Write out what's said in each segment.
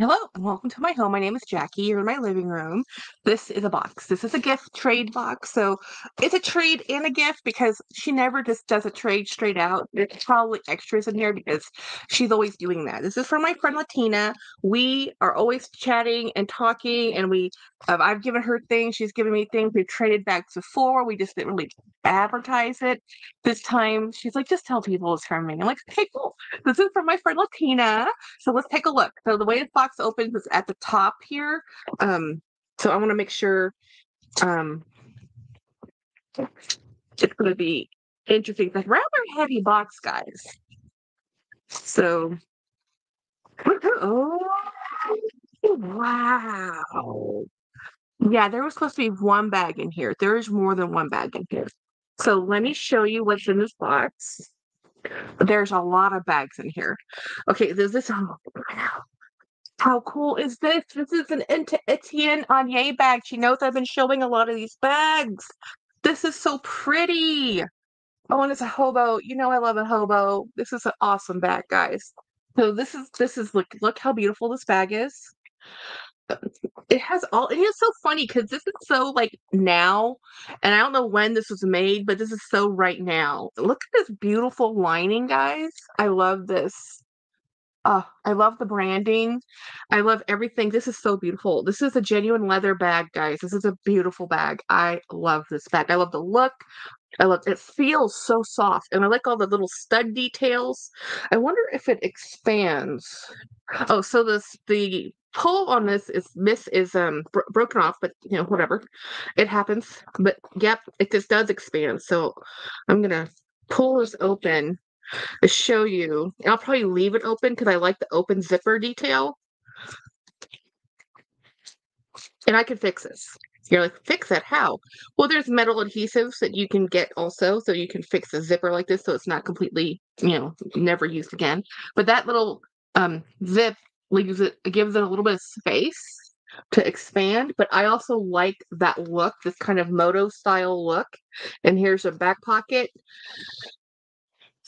Hello and welcome to my home. My name is Jackie. You're in my living room. This is a box. This is a gift trade box. So it's a trade and a gift because she never just does a trade straight out. There's probably extras in here because she's always doing that. This is from my friend Latina. We are always chatting and talking, and we uh, I've given her things. She's given me things. We've traded bags before. We just didn't really advertise it. This time she's like, just tell people it's from me. I'm like, okay, cool. This is from my friend Latina. So let's take a look. So the way this box opens is at the top here. Um, so I want to make sure um, it's going to be interesting. It's rather heavy box, guys. So, oh, wow. Yeah, there was supposed to be one bag in here. There is more than one bag in here. So let me show you what's in this box. There's a lot of bags in here. Okay, there's this. Oh. How cool is this? This is an Etienne Aigner bag. She knows I've been showing a lot of these bags. This is so pretty. Oh, and it's a hobo. You know I love a hobo. This is an awesome bag, guys. So this is this is look look how beautiful this bag is. It has all and it's so funny because this is so like now, and I don't know when this was made, but this is so right now. Look at this beautiful lining, guys. I love this. Oh, I love the branding. I love everything. This is so beautiful. This is a genuine leather bag, guys. This is a beautiful bag. I love this bag. I love the look. I love it feels so soft and I like all the little stud details. I wonder if it expands. Oh, so this the pull on this is this is um bro broken off, but you know whatever, it happens. But yep, it just does expand. So I'm gonna pull this open show you. I'll probably leave it open because I like the open zipper detail. And I can fix this. You're like, fix it? How? Well, there's metal adhesives that you can get also, so you can fix a zipper like this so it's not completely, you know, never used again. But that little um, zip leaves it gives it a little bit of space to expand. But I also like that look, this kind of moto style look. And here's a back pocket.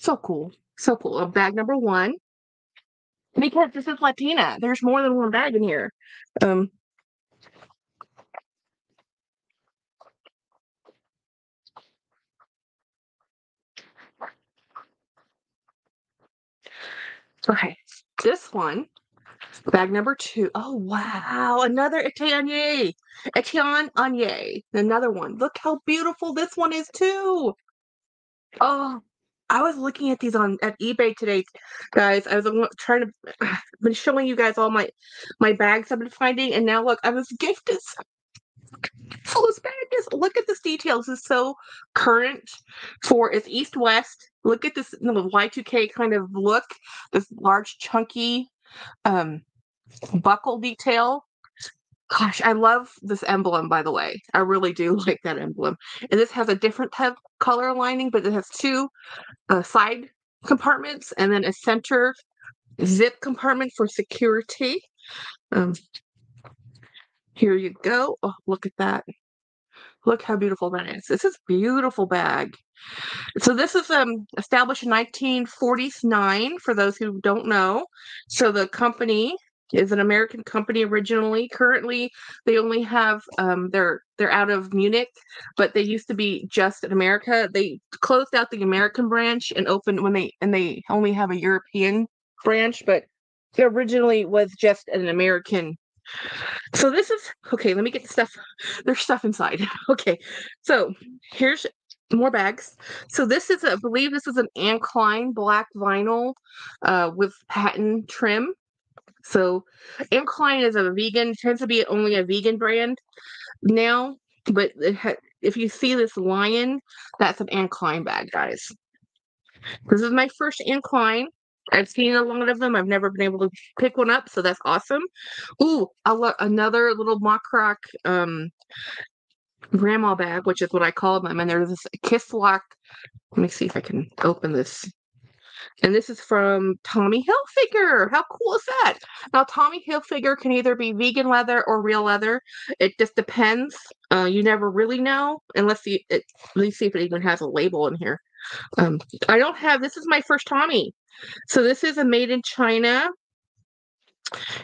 So cool. So cool. bag number one. Because this is Latina. There's more than one bag in here. Um, okay. This one, bag number two. Oh, wow. Another Etienne. Etienne Aigner. Another one. Look how beautiful this one is, too. Oh, I was looking at these on at eBay today, guys. I was trying to I've been showing you guys all my my bags I've been finding, and now look, I was gifted full of bags. Look at this detail. This is so current for it's east west. Look at this you know, Y2K kind of look. This large chunky um buckle detail. Gosh, I love this emblem, by the way. I really do like that emblem. And this has a different type color lining, but it has two uh, side compartments and then a center zip compartment for security. Um, here you go. Oh, look at that. Look how beautiful that is. This is a beautiful bag. So this is um established in 1949 for those who don't know. So the company is an American company originally. Currently, they only have um, they're they're out of Munich, but they used to be just in America. They closed out the American branch and opened when they and they only have a European branch, but it originally was just an American. So this is okay. Let me get the stuff. There's stuff inside. Okay, so here's more bags. So this is, I believe, this is Anne Klein black vinyl uh, with patent trim. So Klein is a vegan, tends to be only a vegan brand now, but if you see this lion, that's Anne Klein bag, guys. This is my first Klein. I've seen a lot of them. I've never been able to pick one up, so that's awesome. Ooh, another little Mock croc um, grandma bag, which is what I call them. And there's this kiss lock. Let me see if I can open this. And this is from Tommy Hilfiger. How cool is that? Now, Tommy Hilfiger can either be vegan leather or real leather. It just depends. Uh, you never really know unless you, it, let me see if it even has a label in here. Um, I don't have, this is my first Tommy. So this is a made in China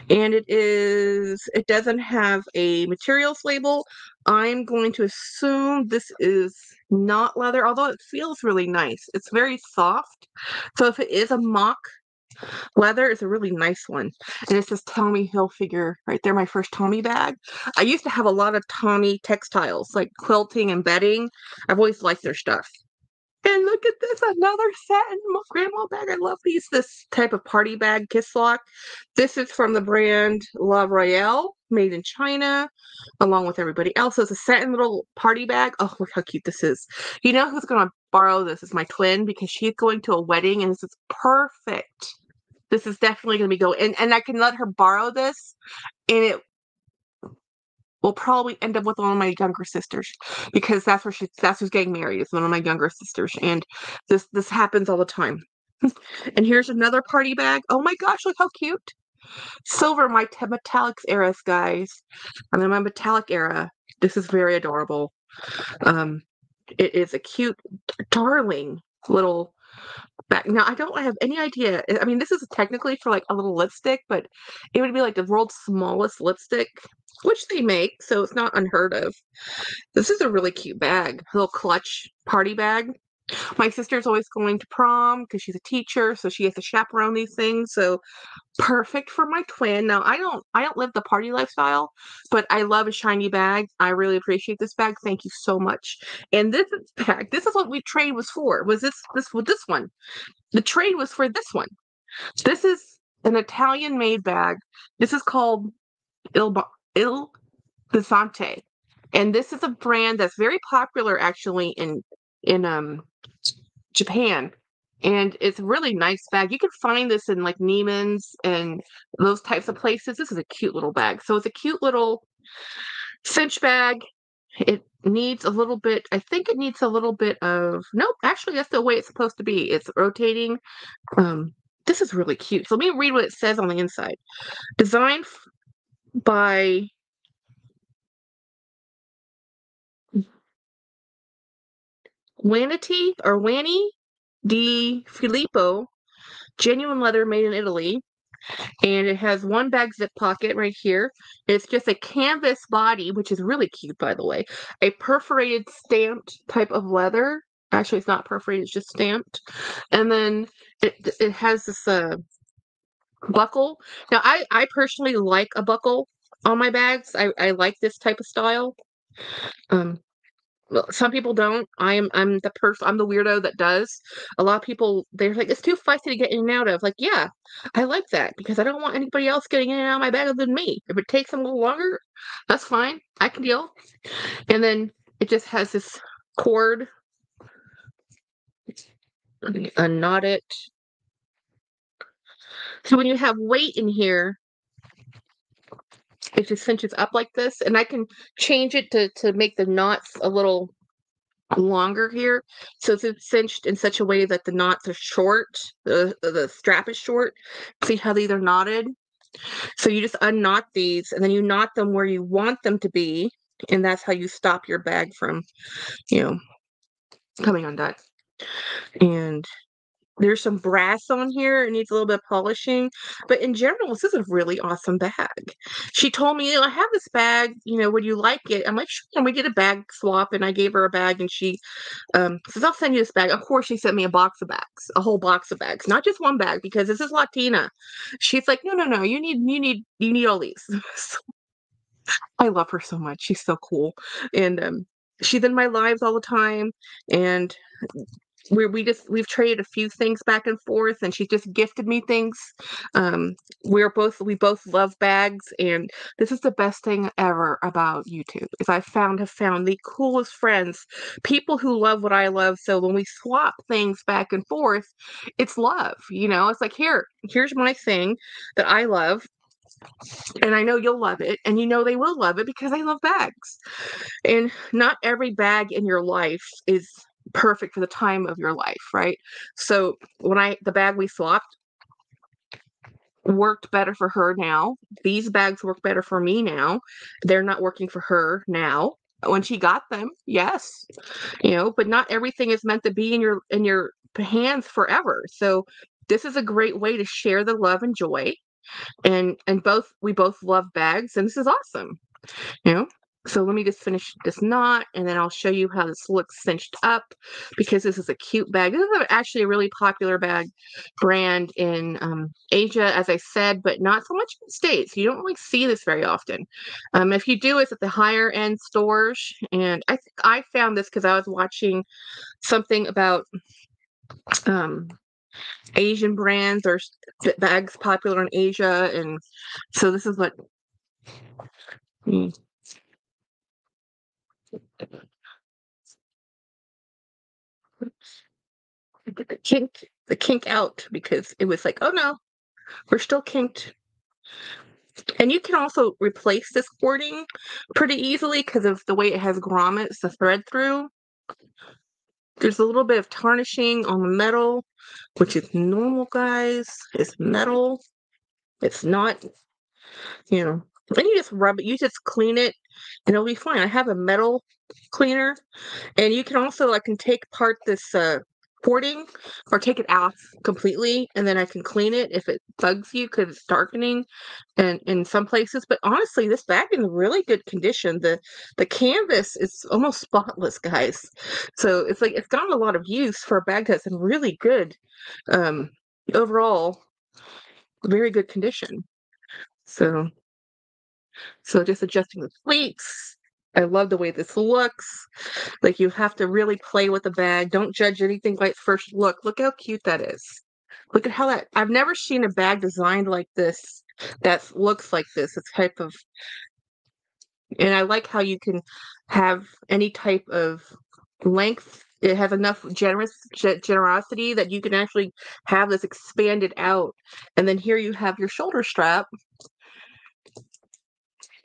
and it is it doesn't have a materials label. I'm going to assume this is not leather although it feels really nice. It's very soft. So if it is a mock leather it's a really nice one. And it says tommy hilfiger right there my first tommy bag. I used to have a lot of tommy textiles like quilting and bedding. I've always liked their stuff and look at this, another satin grandma bag. I love these, this type of party bag, kiss lock. This is from the brand La Royale, made in China, along with everybody else. So it's a satin little party bag. Oh, look how cute this is. You know who's going to borrow this is my twin because she's going to a wedding and this is perfect. This is definitely going to be going, and, and I can let her borrow this and it will probably end up with one of my younger sisters because that's where she that's who's getting married is one of my younger sisters and this this happens all the time. And here's another party bag. Oh my gosh look how cute. Silver my t- metallics eras guys. I'm in my metallic era. This is very adorable. Um it is a cute darling little back now i don't have any idea. I mean this is technically for like a little lipstick but it would be like the world's smallest lipstick which they make, so it's not unheard of. This is a really cute bag, a little clutch party bag. My sister's always going to prom because she's a teacher, so she has to chaperone these things. So perfect for my twin. Now I don't I don't live the party lifestyle, but I love a shiny bag. I really appreciate this bag. Thank you so much. And this bag, this is what we trade was for. Was this this with this one? The trade was for this one. This is an Italian made bag. This is called Il Il Bisonte. And this is a brand that's very popular actually in in um Japan. And it's a really nice bag. You can find this in like Neiman's and those types of places. This is a cute little bag. So it's a cute little cinch bag. It needs a little bit, I think it needs a little bit of, nope, actually that's the way it's supposed to be. It's rotating. Um, this is really cute. So let me read what it says on the inside. Designed by Wanity or Wanny di Filippo, genuine leather made in Italy. And it has one bag zip pocket right here. It's just a canvas body, which is really cute, by the way. A perforated stamped type of leather. Actually, it's not perforated, it's just stamped. And then it, it has this uh, buckle. Now, I, I personally like a buckle on my bags. I, I like this type of style. Um, well, some people don't. I am I'm the person I'm the weirdo that does. A lot of people they're like, it's too feisty to get in and out of. Like, yeah, I like that because I don't want anybody else getting in and out of my bag other than me. If it takes them a little longer, that's fine. I can deal. And then it just has this cord. Unknot it. So when you have weight in here, it just cinches up like this and I can change it to, to make the knots a little longer here. So it's cinched in such a way that the knots are short, the, the strap is short. See how these are knotted? So you just unknot these and then you knot them where you want them to be. And that's how you stop your bag from, you know, coming undone. And there's some brass on here. It needs a little bit of polishing. But in general, this is a really awesome bag. She told me, I have this bag, you know, would you like it? I'm like, sure, And we did a bag swap? And I gave her a bag and she um, says, I'll send you this bag. Of course, she sent me a box of bags, a whole box of bags, not just one bag, because this is Latina. She's like, no, no, no, you need, you need, you need all these. I love her so much. She's so cool. And um, she's in my lives all the time. And we we just we've traded a few things back and forth and she just gifted me things um we're both we both love bags and this is the best thing ever about youtube is i found have found the coolest friends people who love what i love so when we swap things back and forth it's love you know it's like here here's my thing that i love and I know you'll love it, and you know they will love it because I love bags. And not every bag in your life is perfect for the time of your life, right? So when I the bag we swapped worked better for her now. These bags work better for me now. They're not working for her now. When she got them, yes. You know, but not everything is meant to be in your in your hands forever. So this is a great way to share the love and joy and and both we both love bags, and this is awesome. You know, so let me just finish this knot and then I'll show you how this looks cinched up because this is a cute bag. This is actually a really popular bag brand in um, Asia, as I said, but not so much in the States. You don't really see this very often. Um, if you do, it's at the higher end stores. And I think I found this because I was watching something about um, Asian brands or bags popular in Asia. And so this is what. Get the kink, the kink out because it was like, oh no, we're still kinked. And you can also replace this cording pretty easily because of the way it has grommets to thread through. There's a little bit of tarnishing on the metal, which is normal, guys. It's metal. It's not, you know, then you just rub it, you just clean it, and it'll be fine. I have a metal cleaner, and you can also, I can take part this uh, cording or take it off completely, and then I can clean it if it bugs you because it's darkening and in some places. But honestly, this bag in really good condition. The the canvas is almost spotless, guys. So it's like it's gotten a lot of use for a bag that's in really good um overall very good condition. So so just adjusting the pleats. I love the way this looks. Like you have to really play with the bag. Don't judge anything by its first look. Look how cute that is. Look at how that I've never seen a bag designed like this that looks like this. It's type of and I like how you can have any type of length. It has enough generous generosity that you can actually have this expanded out. And then here you have your shoulder strap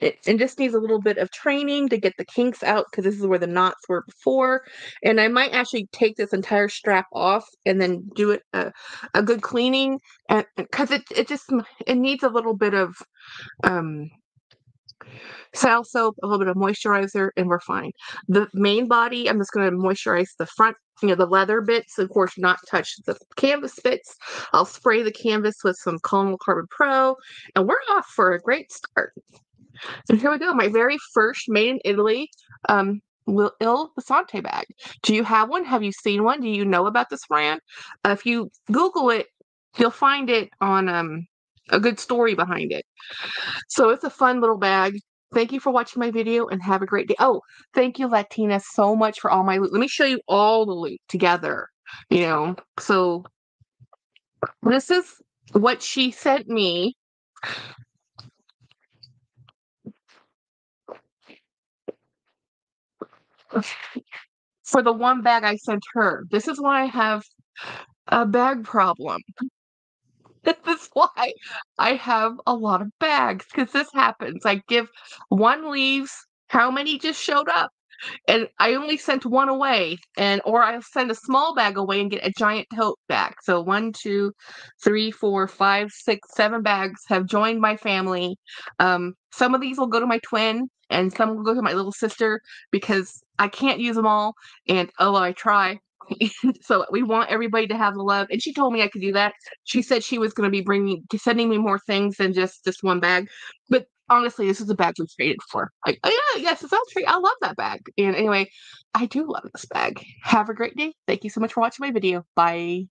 it, it just needs a little bit of training to get the kinks out because this is where the knots were before. And I might actually take this entire strap off and then do it a, a good cleaning because it, it just it needs a little bit of um saddle soap, a little bit of moisturizer, and we're fine. The main body, I'm just going to moisturize the front, you know, the leather bits, of course, not touch the canvas bits. I'll spray the canvas with some Collonil Carbon Pro, and we're off for a great start. And here we go. My very first made in Italy um, Il Bisonte bag. Do you have one? Have you seen one? Do you know about this brand? Uh, if you Google it, you'll find it on um, a good story behind it. So it's a fun little bag. Thank you for watching my video and have a great day. Oh, thank you, Latina, so much for all my loot. Let me show you all the loot together. You know, so this is what she sent me for the one bag I sent her. This is why I have a bag problem. This is why I have a lot of bags because this happens. I give one leaves, how many just showed up? And I only sent one away, and or I'll send a small bag away and get a giant tote back. So one, two, three, four, five, six, seven bags have joined my family. Um, some of these will go to my twin, and some will go to my little sister because I can't use them all. And oh, I try. so we want everybody to have the love and she told me i could do that she said she was going to be bringing sending me more things than just just one bag but honestly, this is a bag we traded for. Like, oh yeah, yes, it's all trade. I love that bag. And anyway, I do love this bag. Have a great day. Thank you so much for watching my video. Bye.